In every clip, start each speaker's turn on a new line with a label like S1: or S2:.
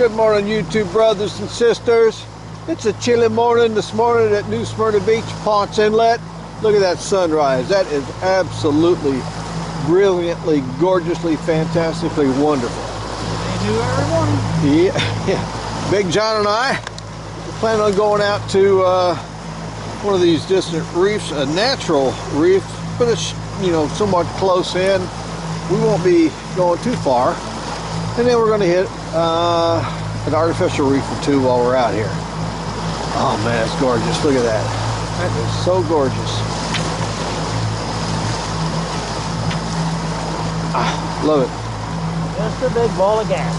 S1: Good morning, YouTube brothers and sisters. It's a chilly morning this morning at New Smyrna Beach, Ponce Inlet. Look at that sunrise. That is absolutely brilliantly, gorgeously, fantastically wonderful.
S2: They do every morning.
S1: Yeah, yeah. Big John and I plan on going out to uh, one of these distant reefs, a natural reef, but it's you know somewhat close in. We won't be going too far, and then we're going to hit uh, an artificial reef or two while we're out here. Oh man, it's gorgeous! Look at that. That is so gorgeous. Ah, love it.
S2: Just a big ball of gas.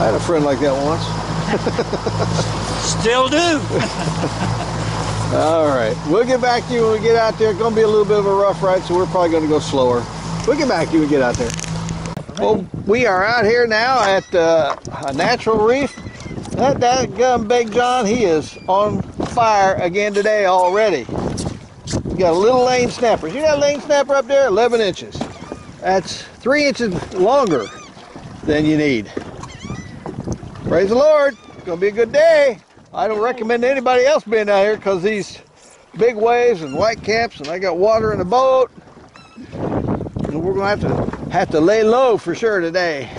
S1: I had a friend like that once.
S2: Still do.
S1: All right, we'll get back to you when we get out there. It's gonna be a little bit of a rough ride, so we're probably gonna go slower. We'll get back to you we get out there. Well, we are out here now at uh, a natural reef. That, that gun, Big John, he is on fire again today already. Got a little lane snapper. You got a lane snapper up there? 11 inches. That's three inches longer than you need. Praise the Lord. It's gonna be a good day. I don't recommend anybody else being out here because these big waves and white caps, and I got water in the boat. And we're gonna have to have to lay low for sure today.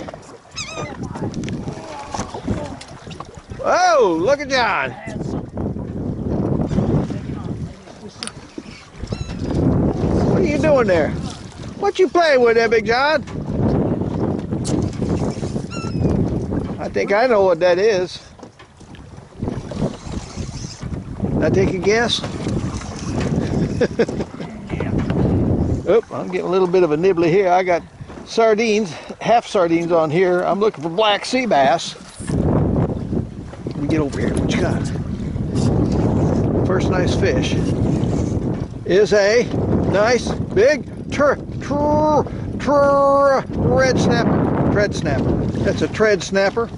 S1: Oh, look at John. What are you doing there? What you playing with there, Big John? I think I know what that is. I take a guess? Oop, I'm getting a little bit of a nibbly here. I got sardines, half sardines on here. I'm looking for black sea bass. Let me get over here. What you got? First nice fish is a nice big tur tur tur red snapper. Tread snapper. That's a tread snapper.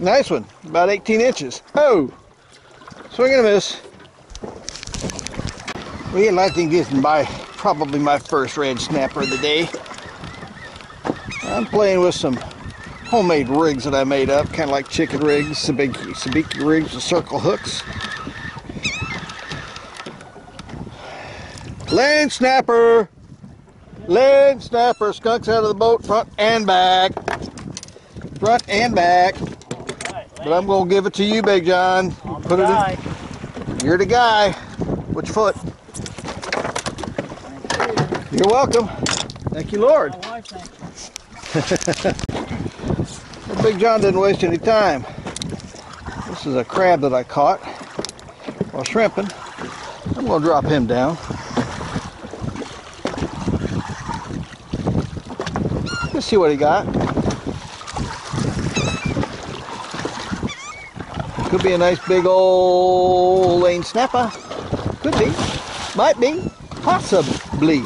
S1: Nice one. About 18 inches. Oh! Swing and a miss. Well, I think this is my probably my first red snapper of the day. I'm playing with some homemade rigs that I made up, kind of like chicken rigs, sabiki, sabiki rigs with circle hooks. Land snapper! Lane snapper, skunks out of the boat front and back. Front and back. But I'm gonna give it to you, Big John. Put it in. You're the guy. Which foot? You're welcome. Thank you, Lord. Well, Big John didn't waste any time. This is a crab that I caught while shrimping. I'm gonna drop him down. Let's see what he got. Could be a nice big old lane snapper. Could be. Might be. Possibly.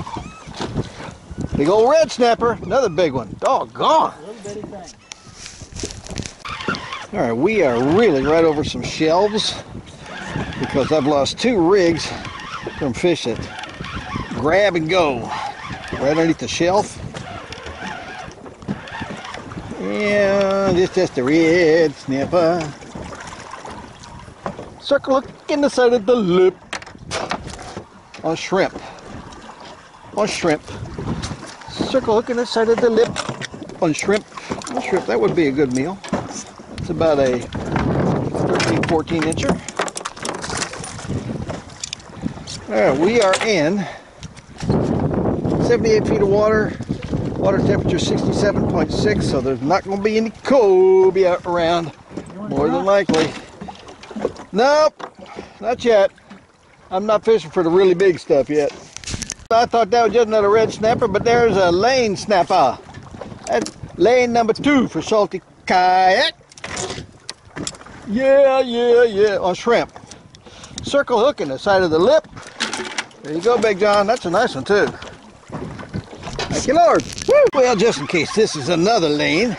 S1: Big old red snapper. Another big one. Doggone. All right, we are really right over some shelves because I've lost two rigs from fish that grab and go right underneath the shelf. Yeah, this just a red snapper. Circle hook in the side of the loop. on shrimp. On shrimp. Circle hook in the side of the lip on shrimp. On shrimp, that would be a good meal. It's about a 13, 14 incher. All right, we are in 78 feet of water. Water temperature 67.6, so there's not going to be any cobia around, more than likely. Nope, not yet. I'm not fishing for the really big stuff yet. I thought that was just another red snapper, but there's a lane snapper. That's lane number two for salty kayak. Yeah, yeah, yeah, on shrimp. Circle hook in the side of the lip. There you go, Big John. That's a nice one, too. Thank you, Lord. Woo! Well, just in case this is another lane,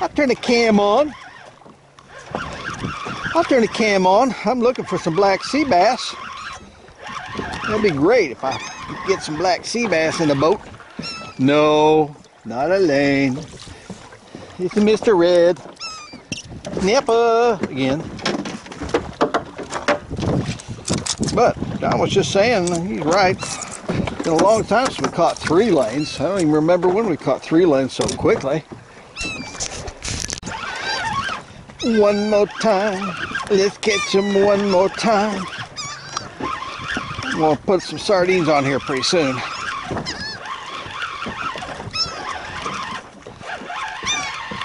S1: I'll turn the cam on. I'll turn the cam on. I'm looking for some black sea bass. That'd be great if I get some black sea bass in the boat. No, not a lane. It's Mr. Red. Snapper again. But John was just saying, he's right. It's been a long time since we caught three lanes. I don't even remember when we caught three lanes so quickly. One more time. Let's catch them one more time. I'm gonna put some sardines on here pretty soon.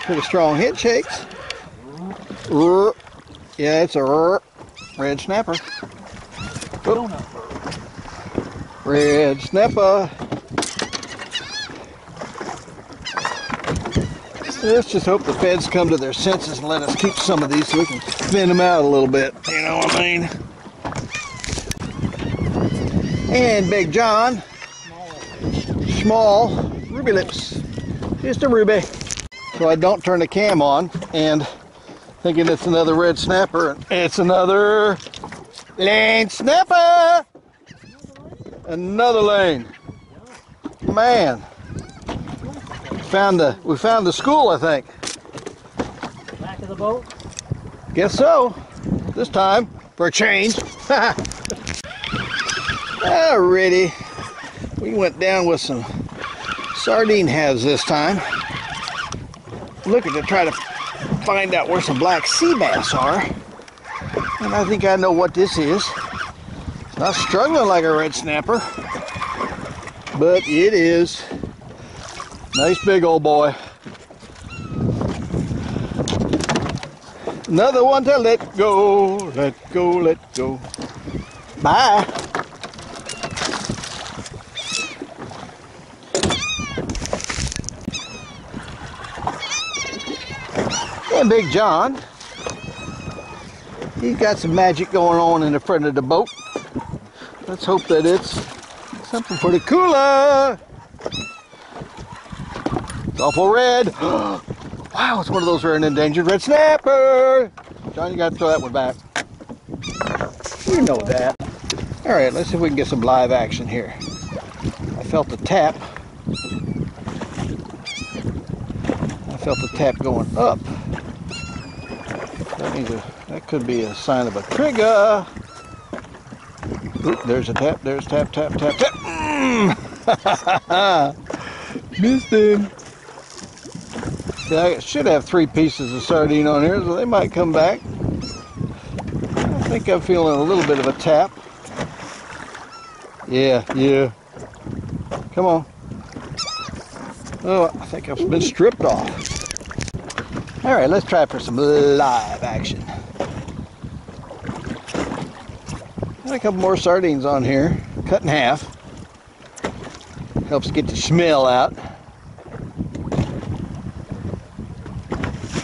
S1: Pretty strong head shakes. Yeah, it's a red snapper. Red snapper. Let's just hope the feds come to their senses and let us keep some of these so we can thin them out a little bit. You know what I mean? And Big John. Small ruby lips. Just a ruby. So I don't turn the cam on and thinking it's another red snapper. It's another lane snapper. Another lane. Man. Found the we found the school, I think.
S2: Back of the boat.
S1: Guess so. This time for a change. Alrighty. We went down with some sardine halves this time. Looking to try to find out where some black sea bass are. And I think I know what this is. It's not struggling like a red snapper, but it is. Nice big old boy. Another one to let go, let go, let go. Bye. And Big John, he's got some magic going on in the front of the boat. Let's hope that it's something for the cooler. It's awful red. wow, it's one of those rare and endangered red snapper. John, you got to throw that one back. You know that. All right, let's see if we can get some live action here. I felt the tap. I felt the tap going up. A, that could be a sign of a trigger. Oop, there's a tap. There's tap, tap, tap, tap. Mm. Missed him. Yeah, I should have three pieces of sardine on here, so they might come back. I think I'm feeling a little bit of a tap. Yeah, yeah. Come on. Oh, I think I've been stripped off. All right, let's try for some live action. Got a couple more sardines on here, cut in half. Helps get the smell out.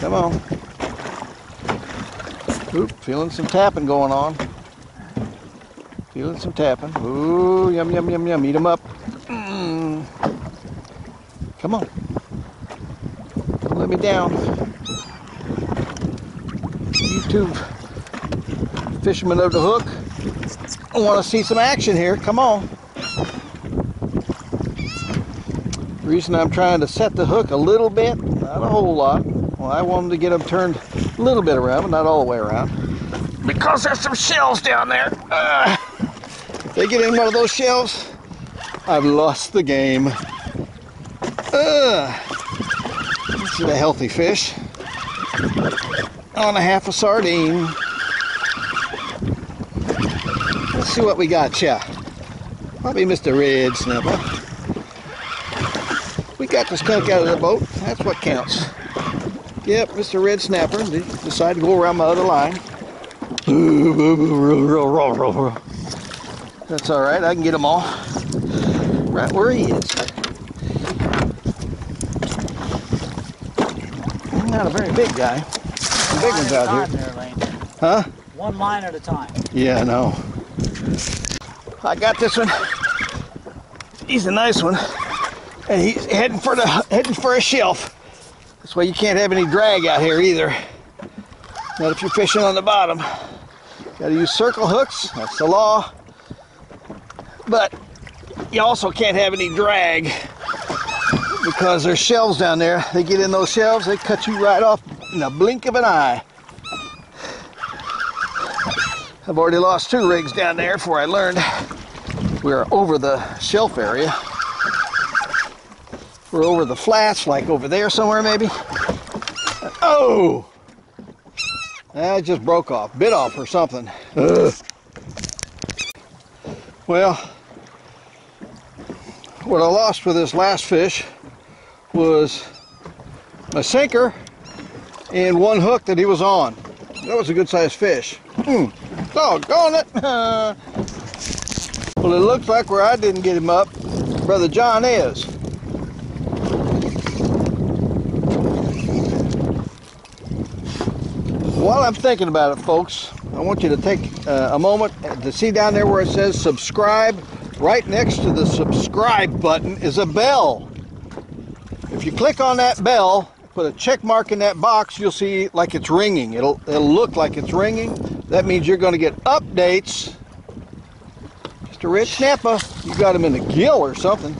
S1: Come on. Oop, feeling some tapping going on. Feeling some tapping. Ooh, yum, yum, yum, yum. Eat them up. Mm. Come on. Don't let me down. Two fishermen of the hook. I want to see some action here. Come on. Reason I'm trying to set the hook a little bit, not a whole lot. Well, I want them to get them turned a little bit around, but not all the way around. Because there's some shells down there. Uh, if they get in one of those shells, I've lost the game. Uh, this is a healthy fish. On a half a sardine. Let's see what we got, yeah. Probably Mr. Red Snapper. We got the skunk out of the boat. That's what counts. Yep, Mr. Red Snapper decided to go around my other line. That's all right. I can get them all right where he is. Not a very big guy. Big one's out here.
S2: There,
S1: Huh?
S2: One line at a time.
S1: Yeah, I know. I got this one. He's a nice one. And he's heading for the heading for a shelf. That's why you can't have any drag out here either. Not if you're fishing on the bottom. Gotta use circle hooks, that's the law. But you also can't have any drag. because there's shelves down there. They get in those shelves, they cut you right off in a blink of an eye. I've already lost two rigs down there before I learned we are over the shelf area. We're over the flats, like over there somewhere maybe. Oh! That just broke off, bit off or something. Ugh. Well, what I lost with this last fish was my sinker and one hook that he was on. That was a good sized fish. Mm, doggone it. well, it looks like where I didn't get him up, Brother John is. While I'm thinking about it, folks, I want you to take uh, a moment to see down there where it says subscribe. Right next to the subscribe button is a bell. If you click on that bell, put a check mark in that box, you'll see like it's ringing. It'll, it'll look like it's ringing. That means you're going to get updates. Mr. Rich Snapper, you got him in the gill or something.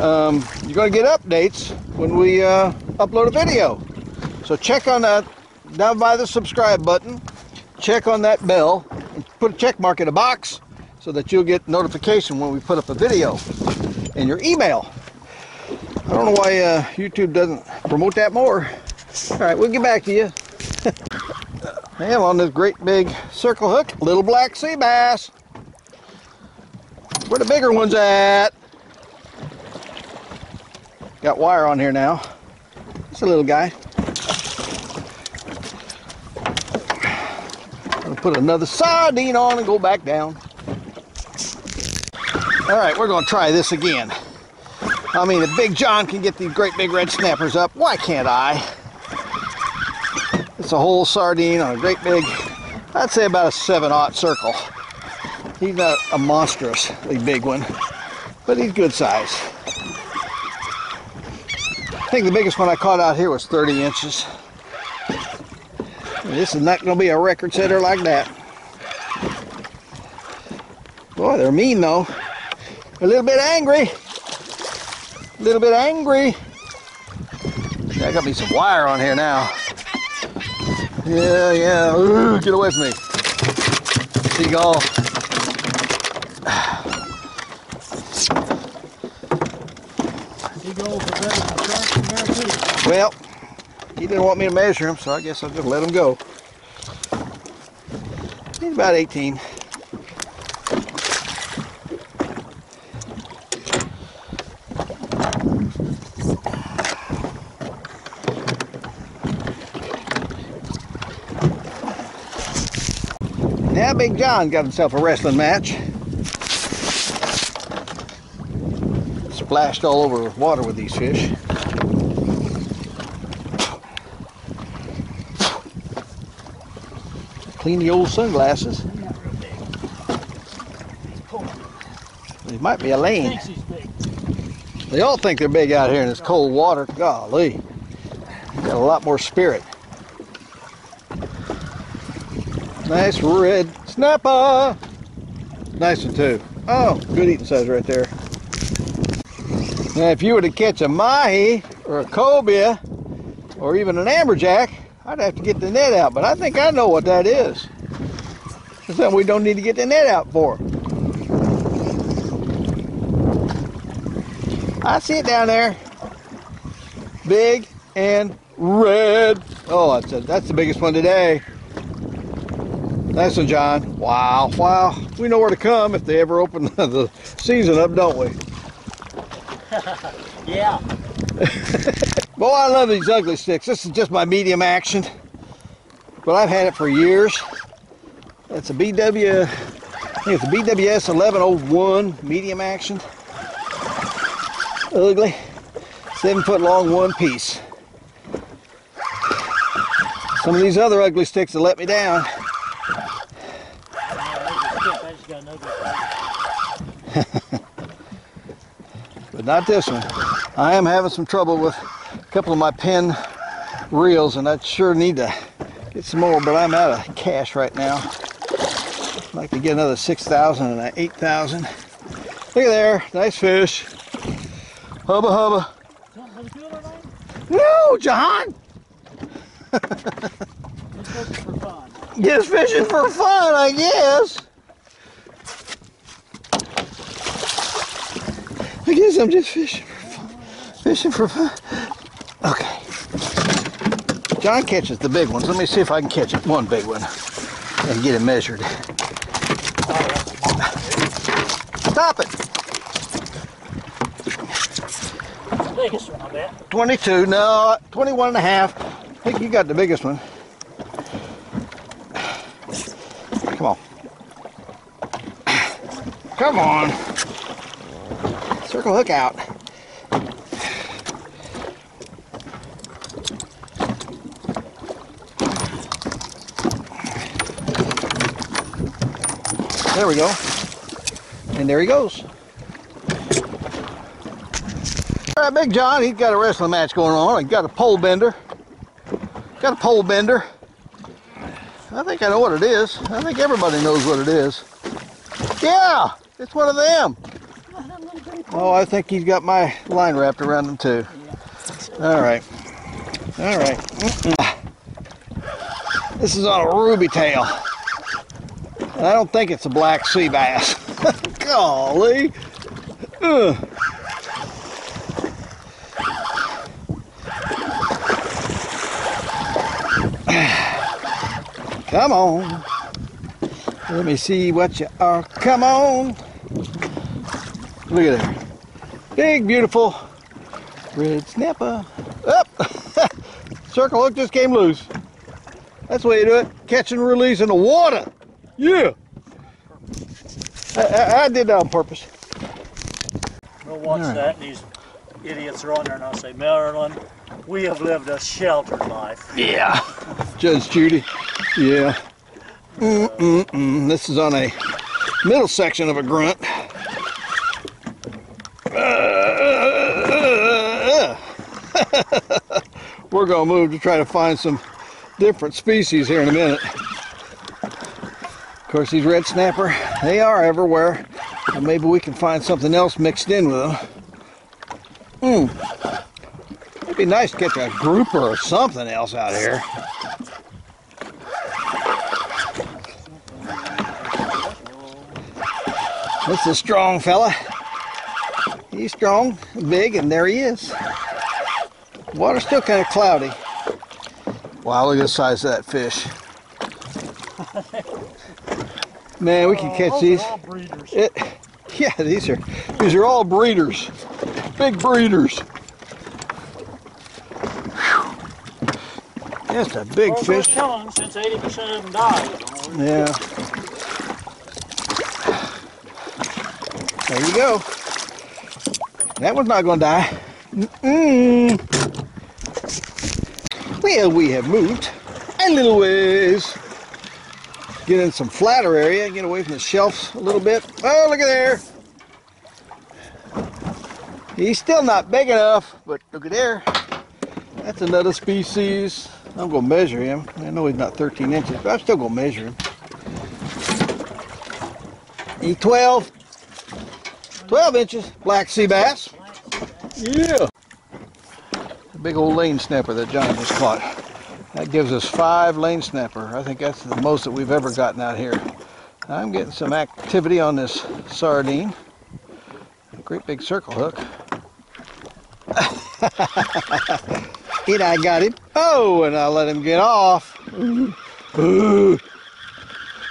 S1: Um, you're going to get updates when we uh, upload a video. So check on that down by the subscribe button. Check on that bell and put a check mark in a box so that you'll get notification when we put up a video in your email. I don't know why uh, YouTube doesn't promote that more. All right, we'll get back to you. Am on this great big circle hook, little black sea bass. Where the bigger ones at? Got wire on here now. It's a little guy. Gonna put another sardine on and go back down. All right, we're gonna try this again. I mean, if Big John can get these great big red snappers up, why can't I? It's a whole sardine on a great big, I'd say about a seven aught circle. He's not a monstrously big one, but he's good size. I think the biggest one I caught out here was 30 inches. This is not going to be a record setter like that. Boy, they're mean though. A little bit angry. A little bit angry. Yeah, I got me some wire on here now. Yeah, yeah. Ooh, get away from me. Seagull. Well, he didn't want me to measure him, so I guess I'll just let him go. He's about 18. Big John got himself a wrestling match. Splashed all over water with these fish. Clean the old sunglasses. It might be a lane. They all think they're big out here in this cold water. Golly. Got a lot more spirit. Nice red snapper. Nice one too. Oh, good eating size right there. Now if you were to catch a mahi or a cobia or even an amberjack, I'd have to get the net out, but I think I know what that is. It's something we don't need to get the net out for. I see it down there. Big and red. Oh, that's, a, that's the biggest one today. Nice one, John. Wow, wow. We know where to come if they ever open the season up, don't we?
S2: Yeah.
S1: Boy, I love these Ugly Stiks. This is just my medium action. But I've had it for years. It's a BW, I think it's a BWS 1101 medium action. Ugly. Seven foot long, one piece. Some of these other Ugly Stiks have let me down.
S2: I just got another.
S1: but not this one. I am having some trouble with a couple of my Penn reels, and I sure need to get some more, but I'm out of cash right now. I'd like to get another 6,000 and an 8,000. Look at there, nice fish. Hubba hubba. No, John.
S2: Just
S1: fishing for fun, I guess. I guess I'm just fishing for fun. Fishing for fun. Okay. John catches the big ones. Let me see if I can catch. One big one and get it measured. Stop it.
S2: Biggest one, I bet.
S1: 22. No, 21 and a half. I think you got the biggest one. Come on. Come on. Circle hook out. There we go. And there he goes. All right, Big John, he's got a wrestling match going on. He's got a pole bender. Got a pole bender. I think I know what it is. I think everybody knows what it is. Yeah, it's one of them. Oh, I think he's got my line wrapped around him too. All right. All right. This is on a ruby tail. And I don't think it's a black sea bass. Golly. Ugh. Come on. Let me see what you are. Come on. Look at there. Big, beautiful red snapper. Up. Circle hook just came loose. That's the way you do it. Catch and release in the water. Yeah. I, I, I did that on purpose.
S2: We'll watch
S1: right.
S2: that, and these idiots are on there, and I'll say, Marilyn, we have lived a sheltered life.
S1: Yeah. Judge Judy. Yeah. Mm-mm-mm. This is on a middle section of a grunt. We're going to move to try to find some different species here in a minute. Of course, these red snapper, they are everywhere. Maybe we can find something else mixed in with them. Hmm. It'd be nice to catch a grouper or something else out here. This is a strong fella. He's strong, big, and there he is. Water's still kind of cloudy. Wow, look at the size of that fish. Man, we can
S2: Oh,
S1: catch
S2: those
S1: these.
S2: are all breeders.
S1: It, yeah, these are these are all breeders, big breeders. Whew. Just a big
S2: Well, we're
S1: fish.
S2: killing them since 80% of them died.
S1: Yeah. There you go. That one's not going to die. Mm-mm. Well, we have moved a little ways. Get in some flatter area, get away from the shelves a little bit. Oh, look at there. He's still not big enough, but look at there. That's another species. I'm going to measure him. I know he's not 13 inches, but I'm still going to measure him. He's 12. 12 inches, black sea bass. Yeah. Big old lane snapper that John just caught. That gives us five lane snapper. I think that's the most that we've ever gotten out here. I'm getting some activity on this sardine. Great big circle hook. and I got him. Oh, and I let him get off. Ooh. Ooh.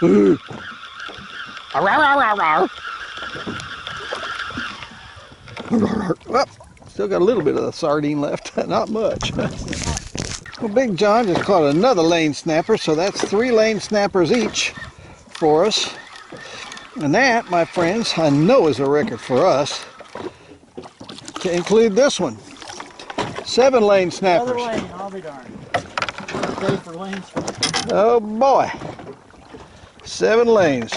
S1: Ooh. Still got a little bit of the sardine left, not much. Well, Big John just caught another lane snapper, so that's three lane snappers each for us. And that, my friends, I know is a record for us. To include this one. Seven lane snappers.
S2: lane, I'll be darned. Pay for lanes
S1: Oh boy. Seven lanes.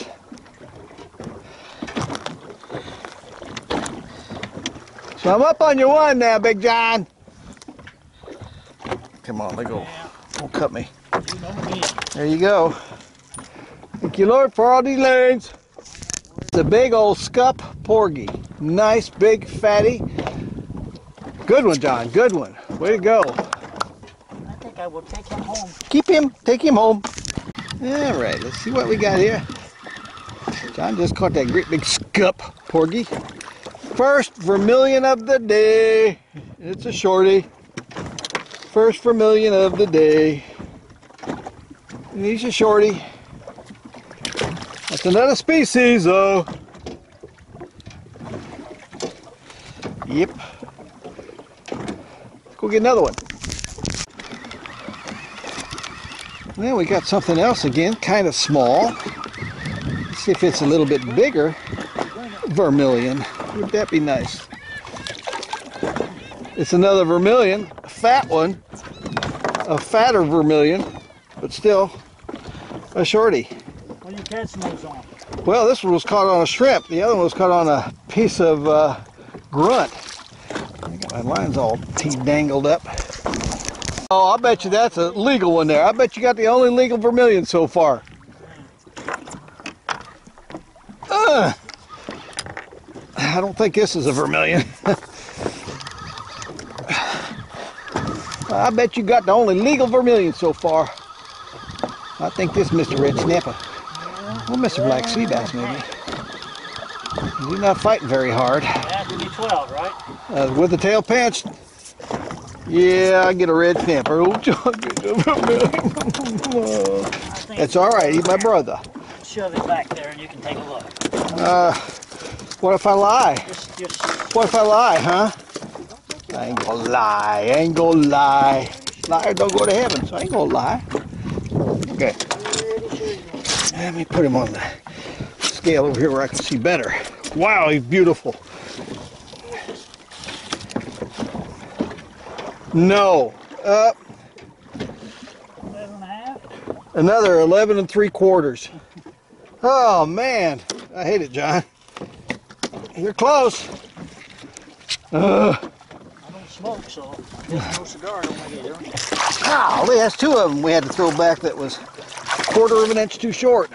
S1: So I'm up on your one now, Big John. Come on, let go. Don't cut me. There you go. Thank you, Lord, for all these lanes. It's a big old scup porgy. Nice, big, fatty. Good one, John. Good one. Way to go.
S2: I think I will take him home.
S1: Keep him. Take him home. All right, let's see what we got here. John just caught that great big scup porgy. First vermilion of the day. It's a shorty. First vermilion of the day. And he's a shorty. That's another species, though. Yep. Let's go get another one. Then we got something else again, kind of small. Let's see if it's a little bit bigger. Vermilion. Would that be nice? It's another vermilion, a fat one, a fatter vermilion, but still a shorty.
S2: What are you catching those on?
S1: Well, this one was caught on a shrimp. The other one was caught on a piece of uh, grunt. I got my lines all dangled up. Oh, I bet you that's a legal one there. I bet you got the only legal vermilion so far. Ugh. I don't think this is a vermilion. I bet you got the only legal vermilion so far. I think this Mr. Red Snapper. Well, Mr. Black Sea Bass, maybe. He's not fighting very hard.
S2: That would be 12, right?
S1: Uh, with the tail pinched. Yeah, I get a red snapper. Oh, John, get a vermilion.
S2: I think
S1: It's all right. He's my brother.
S2: shove it back there and you can take a look.
S1: Uh, what if I lie? What if I lie, huh? I ain't gonna lie. I ain't gonna lie. Liar don't go to heaven, so I ain't gonna lie. Okay. Let me put him on the scale over here where I can see better. Wow, he's beautiful. No.
S2: 11 and a half.
S1: another 11 and 3 quarters. Oh, man. I hate it, John. You're close. Uh,
S2: I don't smoke, so I guess no cigar make any difference.
S1: Golly, that's two of them we had to throw back that was quarter of an inch too short.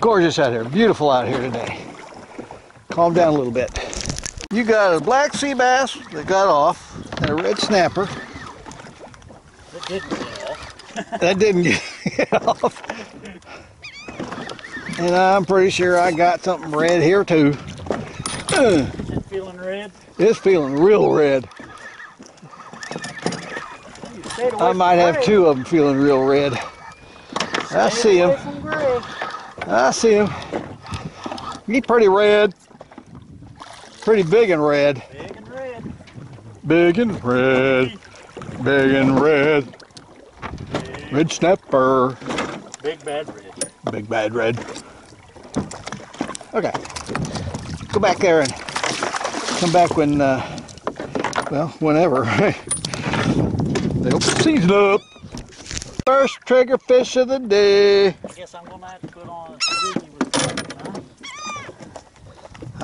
S1: Gorgeous out here, beautiful out here today. Calm down a little bit. You got a black sea bass that got off and a red snapper
S2: It didn't get off.
S1: that didn't get off. And I'm pretty sure I got something red here too. Uh,
S2: Is it feeling red?
S1: It's feeling real red.
S2: You stayed away
S1: I might have
S2: gray.
S1: two of them feeling real red. I see him. I see him. He's pretty red. Pretty big and red.
S2: Big and red.
S1: Big and red. Big and red. Red snapper.
S2: Big bad red.
S1: Big bad red. Okay. Go back there and come back when, uh, well, whenever. They'll season up. First trigger fish of the day.
S2: I guess I'm gonna have to put on a Suzuki with huh?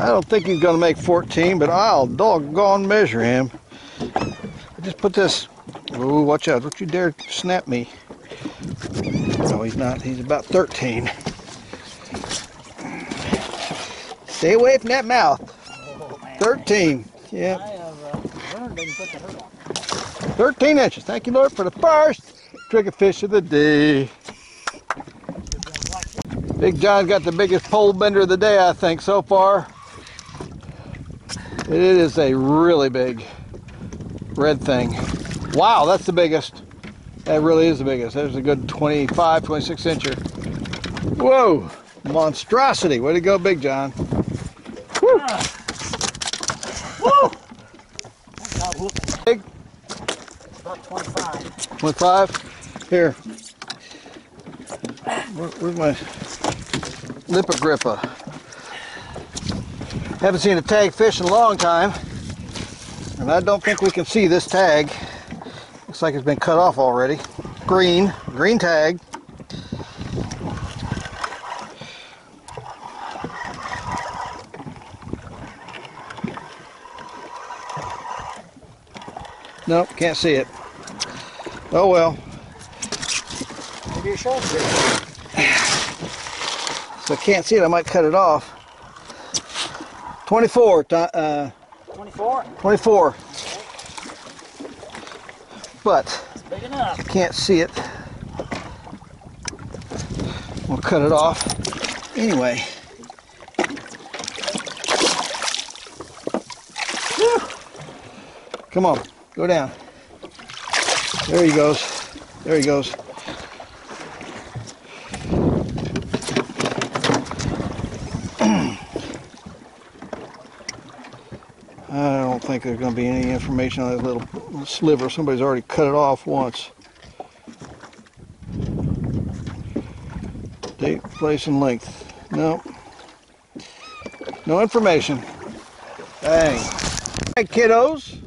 S1: I don't think he's going to make 14, but I'll doggone measure him. I just put this. Oh, watch out. Don't you dare snap me. No, he's not. He's about 13. Stay away from that mouth.
S2: Oh man.
S1: 13. Yeah,
S2: have uh, learned they can put the hurt on.
S1: 13 inches. Thank you, Lord, for the first trigger fish of the day. Big John's got the biggest pole bender of the day, I think, so far. It is a really big red thing. Wow, that's the biggest. That really is the biggest. There's a good 25, 26 incher. Whoa, monstrosity. Way to go, Big John. Woo.
S2: Woo!
S1: Big
S2: About 25.
S1: 25. Here. Where, where's my lipper gripper? Haven't seen a tag fish in a long time. And I don't think we can see this tag. Looks like it's been cut off already. Green, green tag. Nope, can't see it. Oh well.
S2: Maybe a shark.
S1: So I can't see it. I might cut it off. 24, uh,
S2: 24.
S1: 24. But
S2: It's big enough.
S1: can't see it. We'll cut it off. Anyway. Whew. Come on, go down. There he goes. There he goes. I don't think there's going to be any information on that little sliver. Somebody's already cut it off once. Date, place, and length. No. No information. Dang. Hey, kiddos.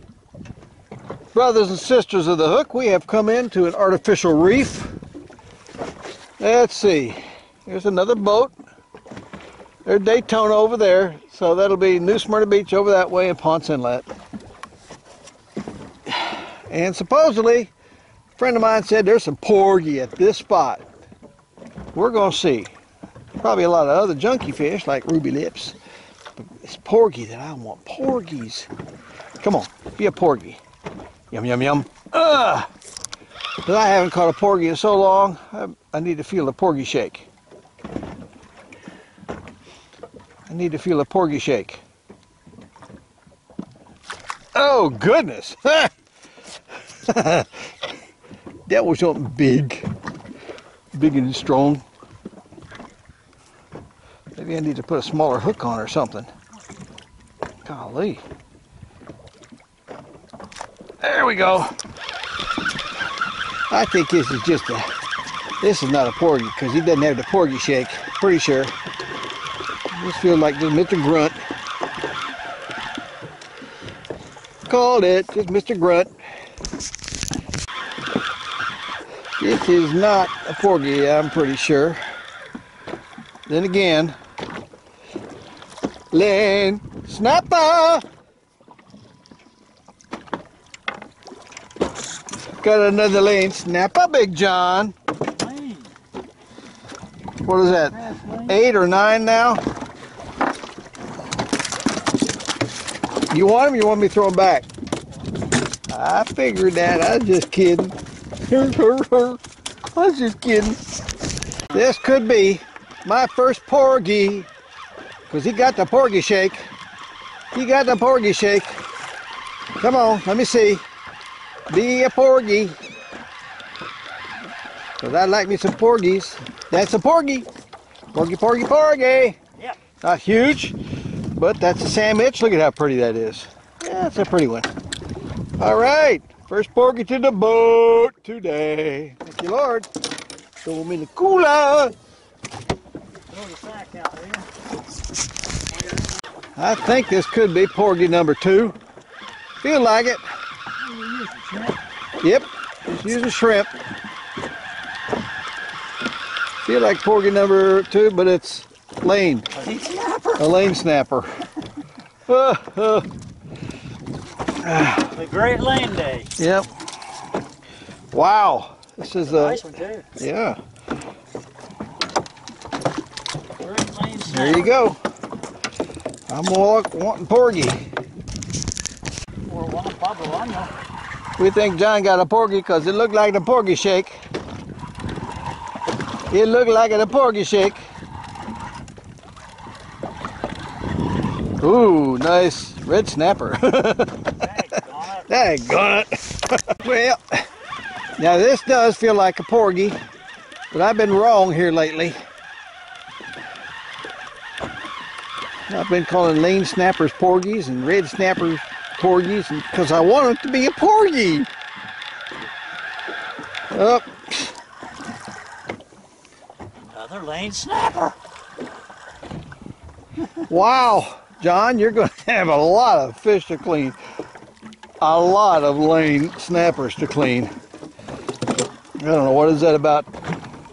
S1: Brothers and sisters of the hook, we have come into an artificial reef. Let's see. Here's another boat. There's Daytona over there. So that'll be New Smyrna Beach over that way and Ponce Inlet. And supposedly, a friend of mine said there's some porgy at this spot. We're going to see. Probably a lot of other junky fish like ruby lips. But it's porgy that I want. Porgies. Come on, be a porgy. Yum, yum, yum. Ugh! But I haven't caught a porgy in so long, I, I need to feel the porgy shake. I need to feel a porgy shake. Oh, goodness. that was something big. Big and strong. Maybe I need to put a smaller hook on or something. Golly. There we go. I think this is just a, this is not a porgy because he doesn't have the porgy shake. Pretty sure. This feels like just Mr. Grunt. Called it, just Mr. Grunt. This is not a porgy, I'm pretty sure. Then again, Lane Snapper! Got another lane snapper, Big John. What is that? Eight or nine now? You want them? You want me to throw them back? I figured that. I was just kidding. I was just kidding. This could be my first porgy. Because he got the porgy shake. He got the porgy shake. Come on, let me see. Be a porgy. Because I like me some porgies. That's a porgy. Porgy, porgy, porgy.
S2: Yep.
S1: Not huge, but that's a sandwich. Look at how pretty that is. Yeah, it's a pretty one. All right, first porgy to the boat today. Thank you, Lord. Throw him in the cooler.
S2: Throw the sack out there.
S1: I think this could be porgy number two. Feel like it. Yep, just using shrimp. Feel like porgy number two, but it's lane.
S2: Lane snapper.
S1: A lane snapper. Uh, uh.
S2: Uh, The Great Lane Day.
S1: yep. Wow. This is a
S2: Nice one too.
S1: yeah.
S2: Great Lane snapper.
S1: There you go. I'm wa- wanting porgy.
S2: Or one of Pablo
S1: We think John got a porgy because it looked like the porgy shake. It looked like a porgy shake. Ooh, nice red snapper. Daggone it. well, now this does feel like a porgy, but I've been wrong here lately. I've been calling lane snappers porgies and red snappers porgies because I want it to be a porgy. Oh,
S2: Another lane snapper.
S1: wow. John, you're going to have a lot of fish to clean. A lot of lane snappers to clean. I don't know, what is that, about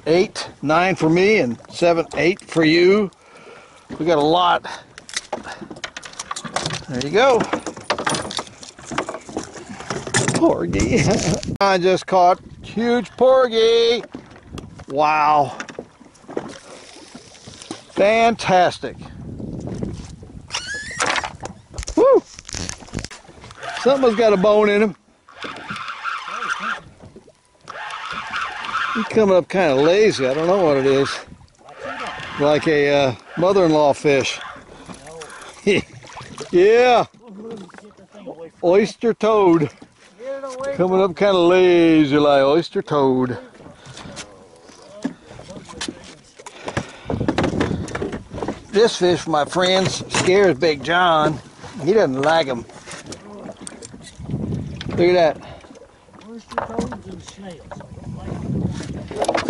S1: eight, nine for me and seven, eight for you? We got a lot. There you go. Porgy. I just caught huge porgy. Wow. Fantastic. Something's got a bone in him. He's coming up kind of lazy. I don't know what it is. Like a uh, mother-in-law fish. yeah, oyster toad. Coming up kind of lazy like oyster toad. This fish, my friends, scares Big John. He doesn't like them. Look at that.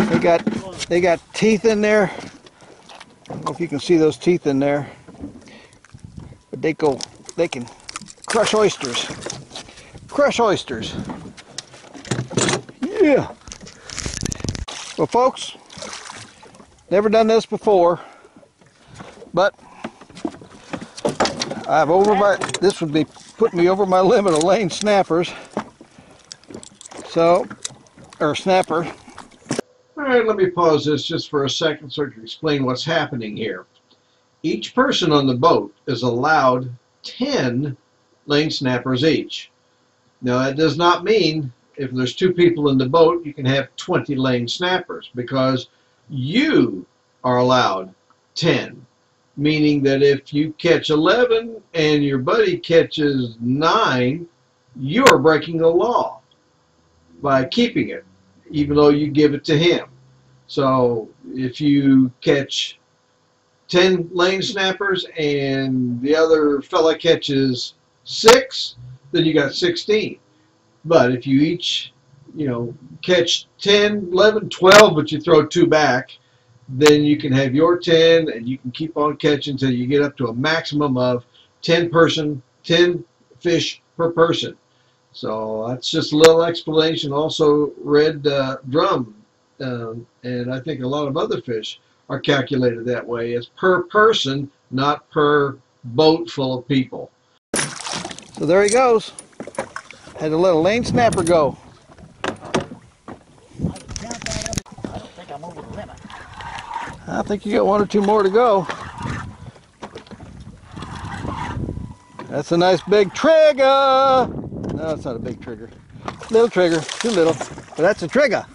S1: They got they got teeth in there. I don't know if you can see those teeth in there. But they go they can crush oysters. Crush oysters. Yeah. Well folks, never done this before. But I've over this would be putting me over my limit of lane snappers. So or snapper. All right, let me pause this just for a second so I can explain what's happening here. Each person on the boat is allowed 10 lane snappers each. Now, that does not mean if there's two people in the boat, you can have 20 lane snappers because you are allowed 10. Meaning that if you catch 11 and your buddy catches 9, you are breaking the law by keeping it even though you give it to him. So if you catch 10 lane snappers and the other fella catches six, then you got 16. But if you each, you know, catch 10, 11, 12, but you throw two back, then you can have your 10 and you can keep on catching until you get up to a maximum of 10 person, 10 fish per person. So that's just a little explanation. Also, red uh, drum, um, and I think a lot of other fish are calculated that way. It's per person, not per boat full of people. So there he goes. Had to let a lane snapper go.
S2: I think
S1: you got one or two more to go. That's a nice big trigger. No, it's not a big trigger. Little trigger, too little, but that's a trigger.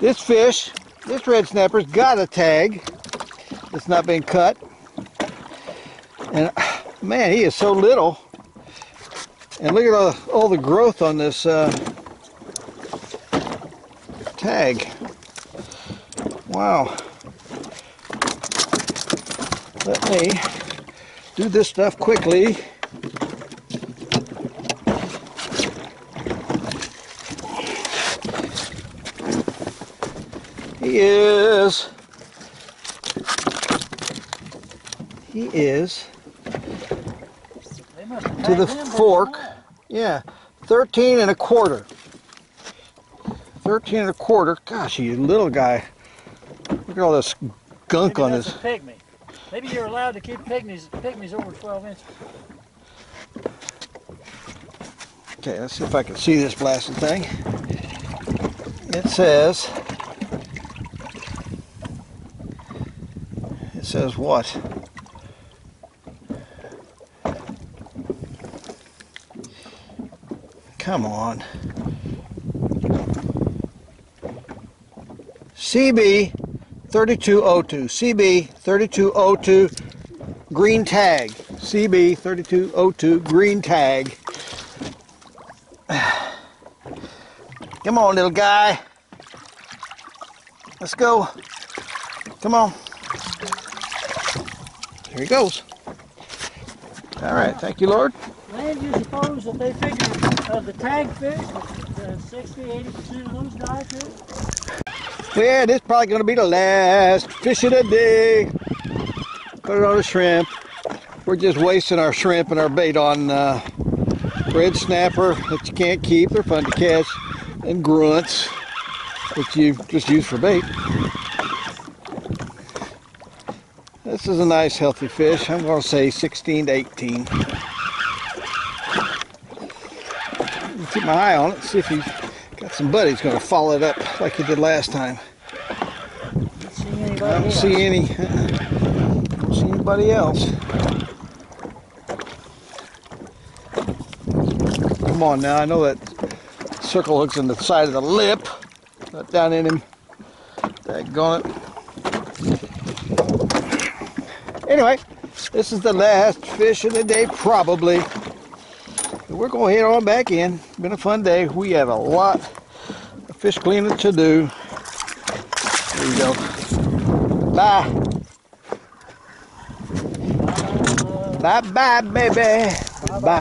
S1: This fish, this red snapper's got a tag. It's not been cut. And man, he is so little. And look at all, all the growth on this uh, tag. Wow. Let me do this stuff quickly. He is. He is
S2: They must have
S1: to the
S2: tagged him pretty
S1: fork. Yeah, 13 and a quarter. 13 and a quarter. Gosh, you little guy. Look at all this gunk
S2: Maybe
S1: on his.
S2: pygmy. Maybe you're allowed to keep pygmies, pygmies over 12 inches.
S1: Okay, let's see if I can see this blasted thing. It says. It says what? Come on. CB 3202. CB 3202 green tag. CB 3202 green tag. Come on, little guy. Let's go. Come on. Here he goes. All right, thank you, Lord.
S2: Land, you suppose that they figure of the tag fish, the 60, 80% of those die too?
S1: Yeah, this is probably going to be the last fish of the day. Put it on a shrimp. We're just wasting our shrimp and our bait on uh, red snapper that you can't keep. They're fun to catch. And grunts that you just use for bait. This is a nice healthy fish. I'm going to say 16 to 18. Keep my eye on it, see if he's got some buddies going to follow it up like he did last time. I don't see any. uh-uh. Don't see anybody else. Come on now, I know that circle hooks in the side of the lip. Not down in him. Daggone it. Anyway, this is the last fish of the day, probably. We're going to head on back in. Been a fun day. We have a lot fish cleaning to do. There you go. Bye. Bye bye, baby. Bye.